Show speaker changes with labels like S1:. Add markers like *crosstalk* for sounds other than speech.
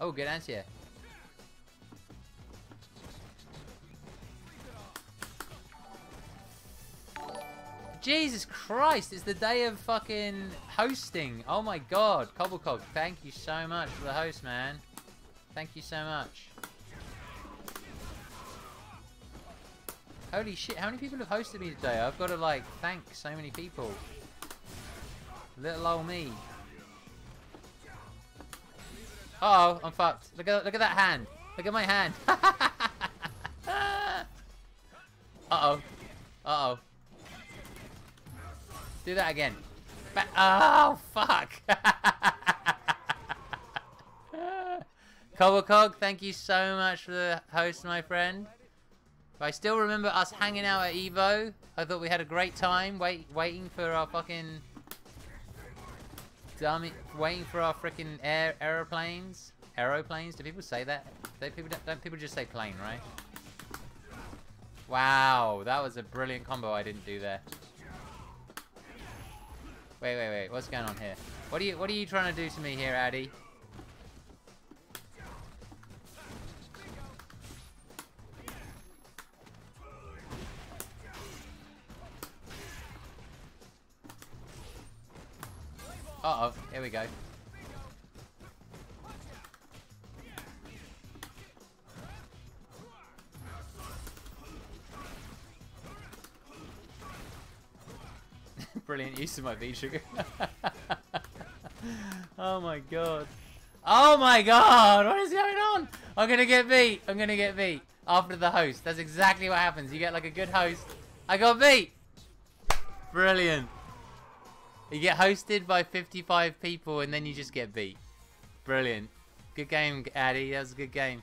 S1: Oh, good answer. Jesus Christ, it's the day of fucking hosting. Oh my god. Cobblecog, thank you so much for the host, man. Thank you so much. Holy shit, how many people have hosted me today? I've got to like thank so many people. Little old me. Uh oh, I'm fucked. Look at look at that hand. Look at my hand. *laughs* uh oh. Uh oh. Do that again. Ba oh fuck. *laughs* Cobblecog, thank you so much for the host, my friend. I still remember us hanging out at Evo. I thought we had a great time wait, waiting for our fucking dummy, waiting for our freaking air aeroplanes. Aeroplanes? Do people say that? They people don't people just say plane, right? Wow, that was a brilliant combo I didn't do there. Wait, wait, wait. What's going on here? What are you What are you trying to do to me here, Addy? Uh oh, here we go. *laughs* Brilliant use of my V-Sugar. *laughs* oh my god. Oh my god! What is going on? I'm gonna get beat. I'm gonna get beat after the host. That's exactly what happens. You get like a good host. I got beat. Brilliant. You get hosted by 55 people and then you just get beat. Brilliant. Good game, Addy. That was a good game.